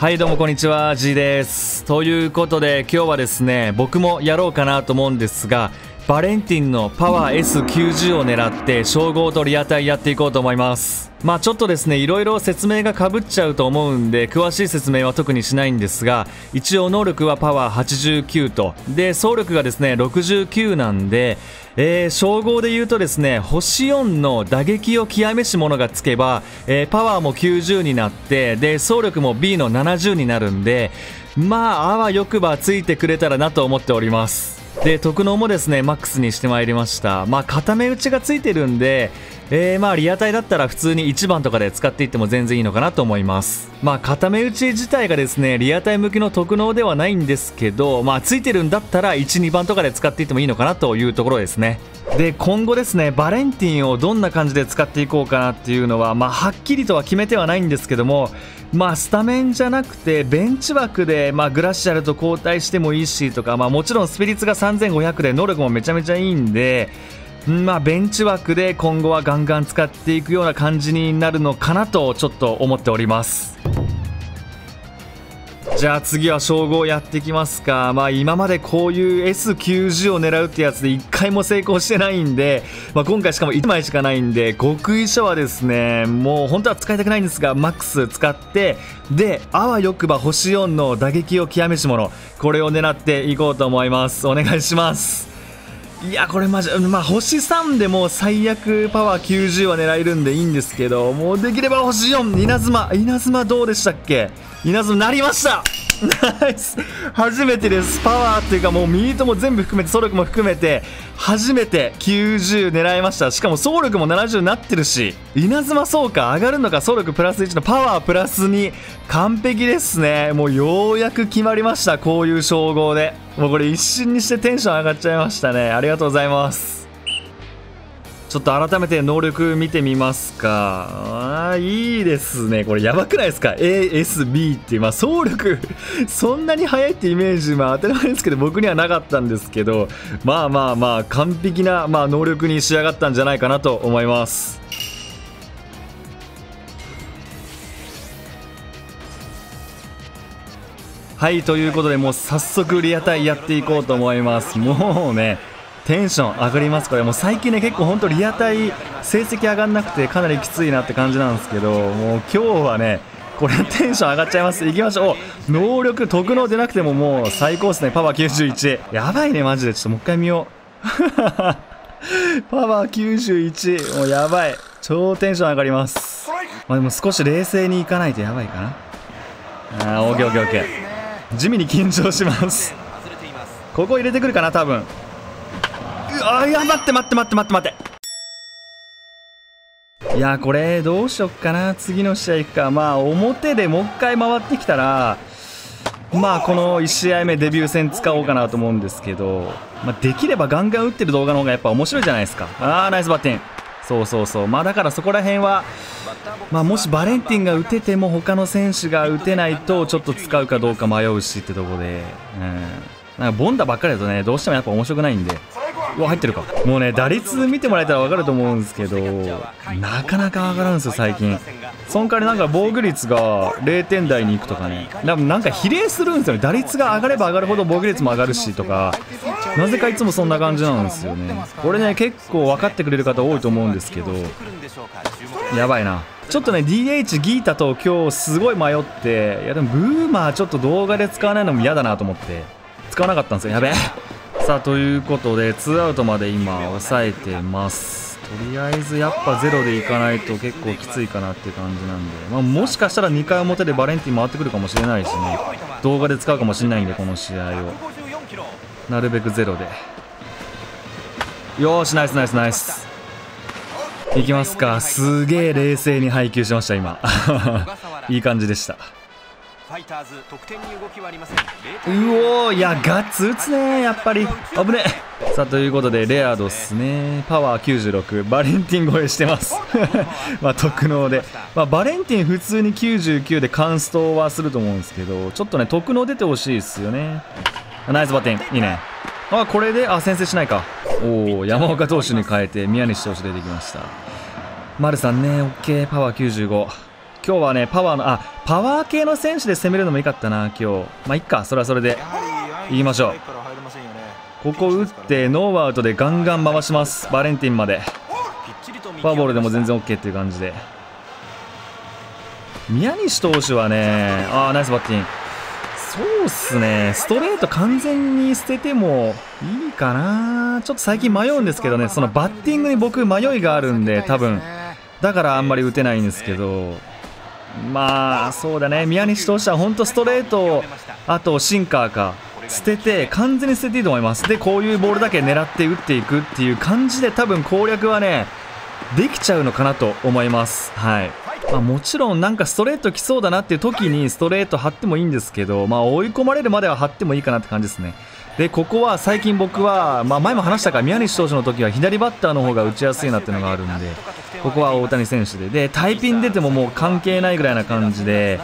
はいどうもこんにちは。G です。ということで今日はですね僕もやろうかなと思うんですがバレンティンのパワー S90 を狙って称号とリアタイやっていこうと思います。まあちょっとですねいろいろ説明がかぶっちゃうと思うんで詳しい説明は特にしないんですが一応能力はパワー89と。で総力がですね69なんでえー、称号で言うとですね星4の打撃を極めし者がつけば、えー、パワーも90になってで走力も B の70になるんでまああわよくばついてくれたらなと思っております。で特能もですねマックスにしてまいりました。まあ固め打ちがついてるんでえー、まあリアタイだったら普通に1番とかで使っていっても全然いいのかなと思います。まあ固め打ち自体がですねリアタイ向きの特能ではないんですけどまあついてるんだったら12番とかで使っていってもいいのかなというところですね。で今後ですねバレンティンをどんな感じで使っていこうかなっていうのはまあはっきりとは決めてはないんですけどもまあスタメンじゃなくてベンチ枠でまあグラシアルと交代してもいいしとかまあもちろんスピリッツが3500で能力もめちゃめちゃいいんでまあ、ベンチ枠で今後はガンガン使っていくような感じになるのかなとちょっと思っております。じゃあ次は称号やっていきますか。まあ今までこういう S90 を狙うってやつで1回も成功してないんで、まあ、今回しかも1枚しかないんで極意書はですねもう本当は使いたくないんですがマックス使ってであわよくば星4の打撃を極めし者これを狙っていこうと思います。お願いします。いやこれマジまあ星3でも最悪パワー90は狙えるんでいいんですけどもうできれば星4稲妻。稲妻どうでしたっけ？稲妻なりました。ナイス初めてです。パワーっていうかもうミートも全部含めて総力も含めて初めて90狙いました。しかも総力も70になってるし稲妻そうか上がるのか総力プラス1のパワープラス2完璧ですね。もうようやく決まりました。こういう称号で。もうこれ一瞬にしてテンション上がっちゃいましたね。ありがとうございます。ちょっと改めて能力見てみますか。あいいですね。これやばくないですか ?ASB って、まあ、総力 そんなに速いってイメージ、まあ当たり前ですけど、僕にはなかったんですけど、まあまあまあ、完璧な、まあ、能力に仕上がったんじゃないかなと思います。はいということでもう早速リアタイやっていこうと思いますもうねテンション上がります。これもう最近ね結構本当リアタイ成績上がんなくてかなりきついなって感じなんですけどもう今日はねこれテンション上がっちゃいます。いきましょう。能力特能出なくてももう最高ですね。パワー91やばいねマジで。ちょっともう一回見よう。パワー91もうやばい。超テンション上がります。まあでも少し冷静にいかないとやばいかな。あーオーケーオッケー地味に緊張します。ここ入れてくるかな多分あいや待って待って待って待って待って。いやこれどうしよっかな。次の試合行くか。まあ表でもう一回回ってきたらまあこの1試合目デビュー戦使おうかなと思うんですけど、まあ、できればガンガン打ってる動画の方がやっぱ面白いじゃないですか。ああナイスバッティン。そうそうそう。まあだからそこら辺はまあもしバレンティンが打てても他の選手が打てないとちょっと使うかどうか迷うしってとこで。うん。なんかボンダばっかりだとねどうしてもやっぱ面白くないんで。うわ入ってるか。もうね打率見てもらえたら分かると思うんですけどなかなか上がらんすよ最近。その代わりなんか防御率が0点台に行くとかね。なんか比例するんですよね。打率が上がれば上がるほど防御率も上がるしとか。なぜかいつもそんな感じなんですよね。これね結構分かってくれる方多いと思うんですけど。やばいな。ちょっとね DH ギータと今日すごい迷っていやでもブーマーちょっと動画で使わないのも嫌だなと思って。使わなかったんですよ。やべ。えさあということで2アウトまで今抑えてます。とりあえずやっぱゼロでいかないと結構きついかなっていう感じなんで、まあ、もしかしたら2回表でバレンティン回ってくるかもしれないしね。動画で使うかもしれないんでこの試合を。なるべくゼロで。よしナイスナイスナイス。いきますか。すげえ冷静に配球しました今。いい感じでした。ファイターズ得点に動きはありません。うおいやガッツ打つねやっぱり。危ねさあということでレアードっすね。パワー96バレンティン超えしてます。まあ特能で、まあ、バレンティン普通に99でカンストはすると思うんですけどちょっとね特能出てほしいっすよね。ナイスバッティンいいね。あこれであ先制しないか。おお山岡投手に変えて宮西投手出てきました。丸さんね OK パワー95今日はねパワーのあパワー系の選手で攻めるのもいいかったな今日。まあいっかそれはそれで。言いましょう。ここ打ってノーアウトでガンガン回します。バレンティンまで。フォアボールでも全然 OK っていう感じで。宮西投手はねあーナイスバッティング。そうっすね。ストレート完全に捨ててもいいかな。ちょっと最近迷うんですけどね。そのバッティングに僕迷いがあるんで多分。だからあんまり打てないんですけどまあそうだね。宮西投手は本当ストレートあとシンカーか。捨てて完全に捨てていいと思います。でこういうボールだけ狙って打っていくっていう感じで多分攻略はねできちゃうのかなと思います。はい。まあ、もちろんなんかストレート来そうだなっていう時にストレート張ってもいいんですけど、まあ、追い込まれるまでは張ってもいいかなって感じですね。でここは最近僕は、まあ、前も話したか宮西投手の時は左バッターの方が打ちやすいなっていうのがあるんでここは大谷選手で。でタイピン出てももう関係ないぐらいな感じで。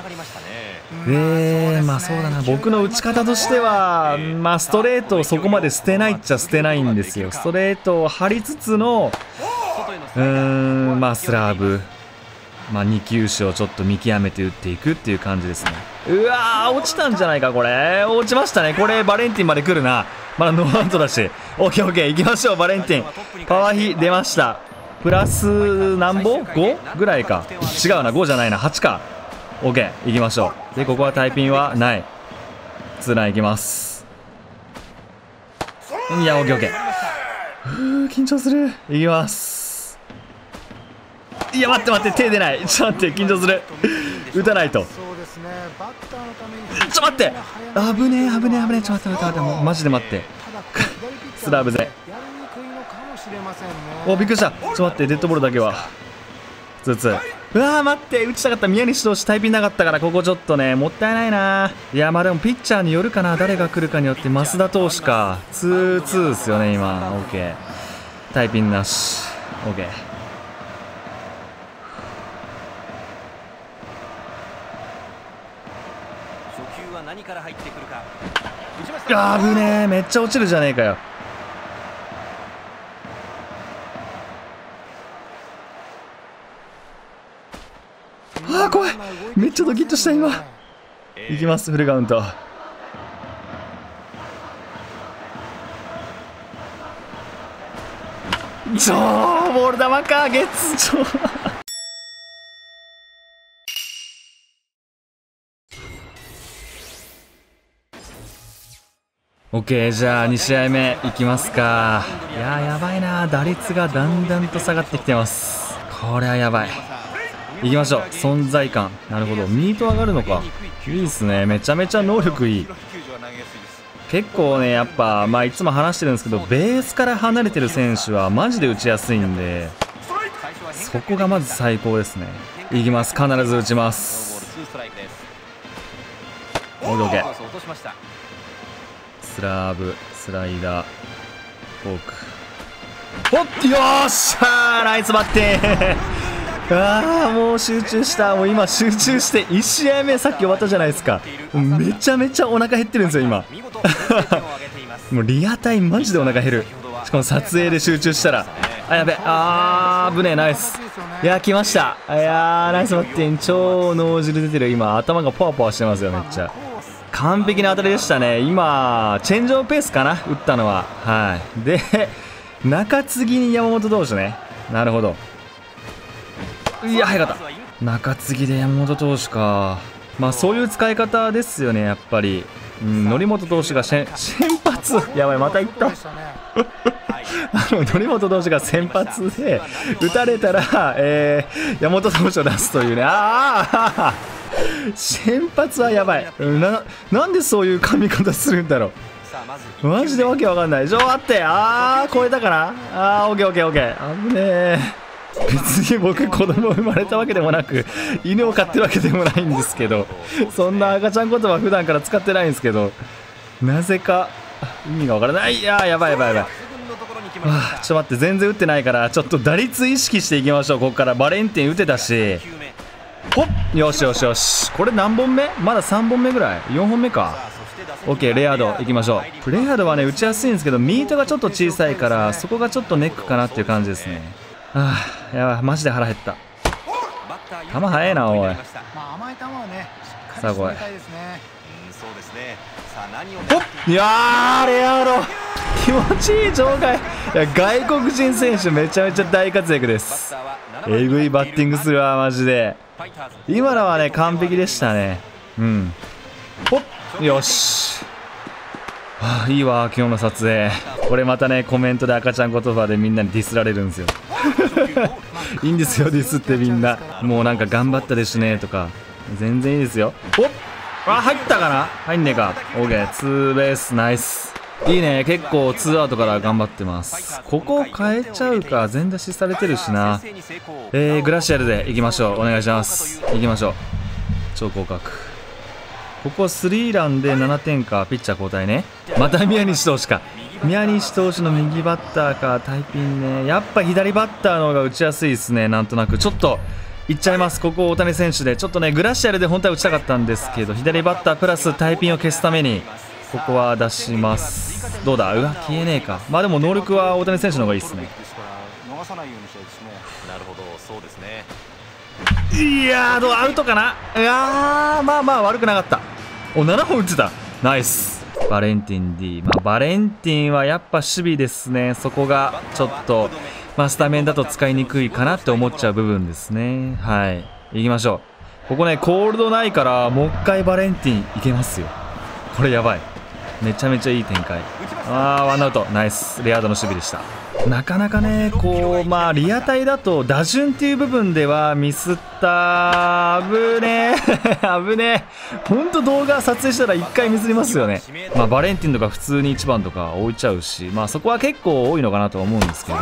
でまあそうだな。僕の打ち方としては、まあ、ストレートをそこまで捨てないっちゃ捨てないんですよ。ストレートを張りつつのうーんまあスラーブ。まあ、2球種をちょっと見極めて打っていくっていう感じですねうわー落ちたんじゃないかこれ。落ちましたね。これバレンティンまで来るな。まだノーアウトだし。OKOK 行きましょうバレンティン。パワー比出ました。プラス何ぼ ?5 ぐらいか。違うな5じゃないな。8か。OK 行きましょう。でここはタイピンはない。ツーラン行きます。いや OKOK ふう緊張する。行きます。いや待って待って。手出ない。ちょっと待って緊張する。打たないと。ちょっと待って。危ねえ危ねえ危ねえ。ちょっと待って待って。待ってマジで待って。スラーブ勢おびっくりした。ちょっと待ってデッドボールだけは。つつうわー待って。打ちたかった。宮西投手タイピンなかったからここちょっとねもったいないな。いやまあでもピッチャーによるかな。誰が来るかによって増田投手か。2-2ですよね今。OK タイピンなし。OK から入ってくるかあぶねえ。めっちゃ落ちるじゃねえかよ。あー怖い。めっちゃドキッとした今。いきますフルカウント。超ボール球かゲッツ超 OK じゃあ2試合目いきますか。いややばいな。打率がだんだんと下がってきてます。これはやばい。いきましょう。存在感。なるほど。ミート上がるのか。いいっすね。めちゃめちゃ能力いい。結構ねやっぱまあいつも話してるんですけどベースから離れてる選手はマジで打ちやすいんでそこがまず最高ですね。いきます。必ず打ちます。OK スラーブスライダーフォーク。おっよっしゃーナイスバッティン ああもう集中した。もう今集中して1試合目さっき終わったじゃないですか。めちゃめちゃお腹減ってるんですよ今。もうリアタイマジでお腹減る。しかも撮影で集中したら。あやべ。あー危ねえナイス。いや来ました。いやーナイスバッティン超脳汁出てる。今頭がポワポワしてますよめっちゃ。完璧な当たりでしたね。今チェンジオブペースかな？打ったのは。はい。で 中継ぎに山本投手ね。なるほど。いや早かった。中継ぎで山本投手か。まあそういう使い方ですよねやっぱり、うん、則本投手が先発。やばいまたいった。あの則本投手が先発で打たれたら、えー、山本投手を出すというね。ああ 先発はやばい。ななんでそういう髪型するんだろう。マジでわけわかんない。ちょ待って。あー超えたかなあーオッケーオッケーオッケー。危ねえ。別に僕子供生まれたわけでもなく犬を飼ってるわけでもないんですけどそんな赤ちゃん言葉普段から使ってないんですけどなぜか意味がわからない。いやーやばいやばいやばい。あちょっと待って。全然打ってないからちょっと打率意識していきましょう。ここからバレンティン打てたしほっよしよしよし。これ何本目？まだ3本目ぐらい？4本目か。OK レアードいきましょう。レアードはね打ちやすいんですけどミートがちょっと小さいからそこがちょっとネックかなっていう感じですね。ああやばい。マジで腹減った。球速いなおい。まあ甘い球はねさあ何をほっいやーレアード。気持ちいい場外いや外国人選手めちゃめちゃ大活躍です。えぐいバッティングするわマジで今のはね完璧でしたね。うん。ほっよし。はあ、いいわ今日の撮影。これまたねコメントで赤ちゃん言葉でみんなにディスられるんですよ。いいんですよディスってみんな。もうなんか頑張ったですねとか。全然いいですよ。おっ。あ入ったかな？入んねえか。OK ツーベース。ナイス。いいね。結構ツーアウトから頑張ってます。ここを変えちゃうか全出しされてるしな。えー、グラシアルでいきましょう。お願いします。いきましょう。超広角。ここスリーランで7点かピッチャー交代ね。また宮西投手か。宮西投手の右バッターかタイピンね。やっぱ左バッターの方が打ちやすいですね。なんとなく。ちょっといっちゃいます。ここ大谷選手で。ちょっとねグラシアルで本当は打ちたかったんですけど左バッタープラスタイピンを消すためにここは出します。どうだ？うわ消えねえか。まあでも能力は大谷選手の方がいいですね。ですから逃さないようにしたいです。ねなるほどそうですね。いやーどうアウトかな？いやーまあまあ悪くなかった。お7本打ってた。ナイス。バレンティン D、まあ、バレンティンはやっぱ守備ですね。そこがちょっと、まあ、スタメンだと使いにくいかなって思っちゃう部分ですね。はい。行きましょう。ここねコールドないからもう一回バレンティンいけますよ。これやばいめちゃめちゃいい展開。あーワンアウト。ナイス。レアードの守備でした。なかなかねこうまあリアタイだと打順っていう部分ではミスった。危ねえ。危ねえ。本当動画撮影したら1回ミスりますよね。まあバレンティンとか普通に1番とか置いちゃうし。まあそこは結構多いのかなとは思うんですけど。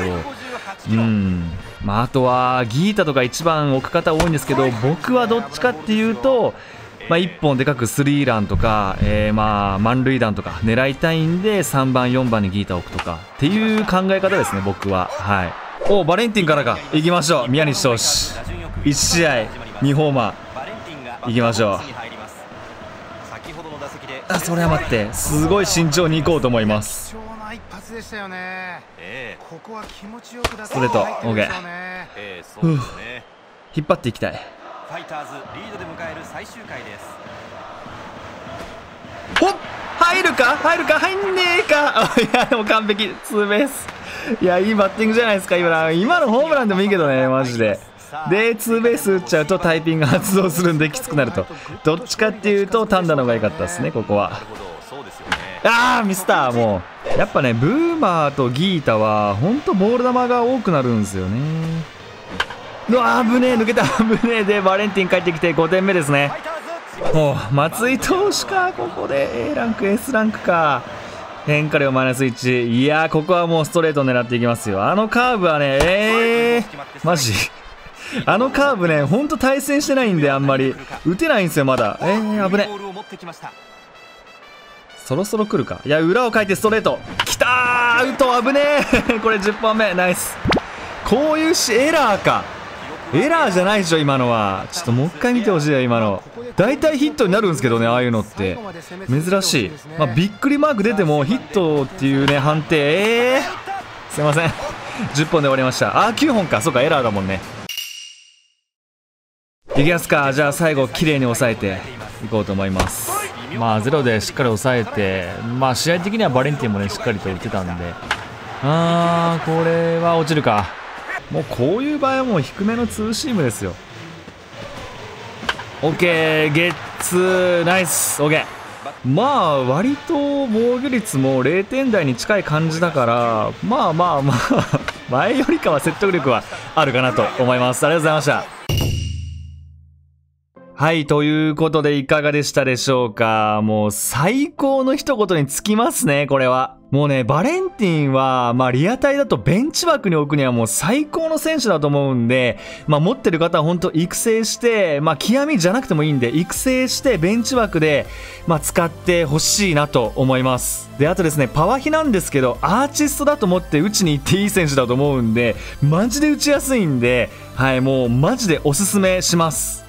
うん。まああとはギータとか1番置く方多いんですけど僕はどっちかっていうとまあ、1本でかくスリーランとか、えー、まあ満塁弾とか狙いたいんで3番4番にギータを置くとかっていう考え方ですね僕は。はい。おバレンティンからか。行きましょう。宮西投手。1試合2ホーマー。行きましょう。あそれは待って。すごい慎重に行こうと思います。一発でしたよね。えここは気持ちよく出ストレート入ってるでしょうねえええそうですね。引っ張っていきたい。ファイターズリードで迎える最終回です。ほっ入るか？入るか？入んねえか？あ いやでも完璧。ツーベース。いやいいバッティングじゃないですか今の。今のホームランでもいいけどねマジで。でツーベース打っちゃうとタイピング発動するんできつくなると。どっちかっていうと単打の方が良かったですねここは。あーミスターもう。やっぱねブーマーとギータは本当ボール球が多くなるんですよねうわ危ねえ抜けた 危ねえ。でバレンティン帰ってきて5点目ですね。おう松井投手かここで。A ランク S ランクか。変化量マイナス1いやここはもうストレート狙っていきますよ。あのカーブはねえー、マジ。あのカーブねほんと対戦してないんであんまり。打てないんですよまだ。えー、危ねボールを持ってきましたそろそろ来るか。いや裏をかいてストレート。きたーアウト危ねえ。これ10本目ナイス。こういうしエラーか。エラーじゃないでしょ今のは。ちょっともう一回見てほしいよ今の。大体ヒットになるんですけどねああいうのって。珍しい、まあ、びっくりマーク出てもヒットっていうね判定。えー、すいません。10本で終わりました。あー9本か。そうかエラーだもんね。いきますか。じゃあ最後綺麗に抑えて。いこうと思います。まあゼロでしっかり抑えて。まあ試合的にはバレンティンもねしっかりと打ってたんで。あーこれは落ちるか。もうこういう場合はもう低めのツーシームですよ。OK ゲッツーナイス OK まあ割と防御率も0点台に近い感じだからまあまあまあ 前よりかは説得力はあるかなと思います。ありがとうございました。はい、ということでいかがでしたでしょうか。もう最高の一言につきますね、これは。もうね、バレンティンは、まあリアタイだとベンチ枠に置くにはもう最高の選手だと思うんで、まあ持ってる方は本当育成して、まあ極みじゃなくてもいいんで、育成してベンチ枠で、まあ使ってほしいなと思います。で、あとですね、パワヒなんですけど、アーティストだと思って打ちに行っていい選手だと思うんで、マジで打ちやすいんで、はい、もうマジでおすすめします。